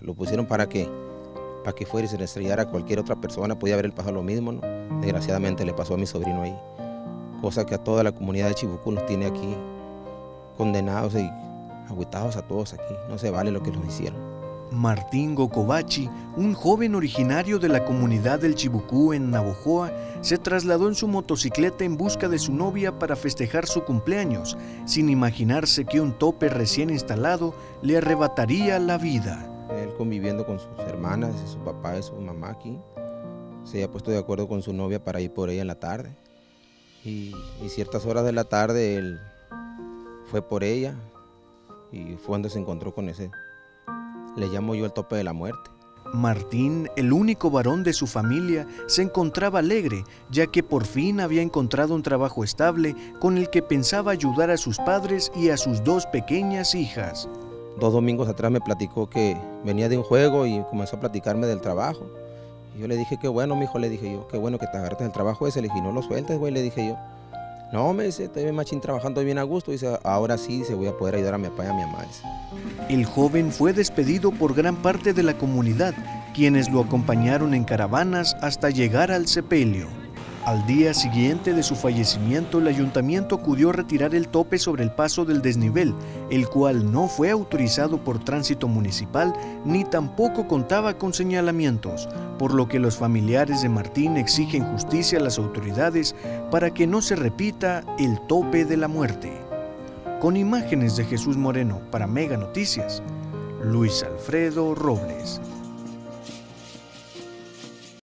Lo pusieron para que, para que fuera y se le estrellara a cualquier otra persona, podía haber pasado lo mismo, ¿no? Desgraciadamente le pasó a mi sobrino ahí, cosa que a toda la comunidad de Chibucú nos tiene aquí condenados y agüitados a todos aquí, no se vale lo que nos hicieron. Martín Gokobachi, un joven originario de la comunidad del Chibucú en Navojoa, se trasladó en su motocicleta en busca de su novia para festejar su cumpleaños, sin imaginarse que un tope recién instalado le arrebataría la vida. Él conviviendo con sus hermanas, su papá y su mamá aquí, se había puesto de acuerdo con su novia para ir por ella en la tarde. Y, ciertas horas de la tarde él fue por ella y fue cuando se encontró con ese le llamo yo el tope de la muerte. Martín, el único varón de su familia, se encontraba alegre, ya que por fin había encontrado un trabajo estable con el que pensaba ayudar a sus padres y a sus dos pequeñas hijas. Dos domingos atrás me platicó que venía de un juego y comenzó a platicarme del trabajo. Yo le dije, qué bueno, mi hijo, le dije yo, qué bueno que te agarraste el trabajo ese. Le dije, no lo sueltes, güey, le dije yo. No, me dice, te ve machín trabajando bien a gusto. Dice, ahora sí se voy a poder ayudar a mi papá y a mi mamá. El joven fue despedido por gran parte de la comunidad, quienes lo acompañaron en caravanas hasta llegar al sepelio. Al día siguiente de su fallecimiento, el ayuntamiento acudió a retirar el tope sobre el paso del desnivel, el cual no fue autorizado por tránsito municipal ni tampoco contaba con señalamientos, por lo que los familiares de Martín exigen justicia a las autoridades para que no se repita el tope de la muerte. Con imágenes de Jesús Moreno para Mega Noticias, Luis Alfredo Robles.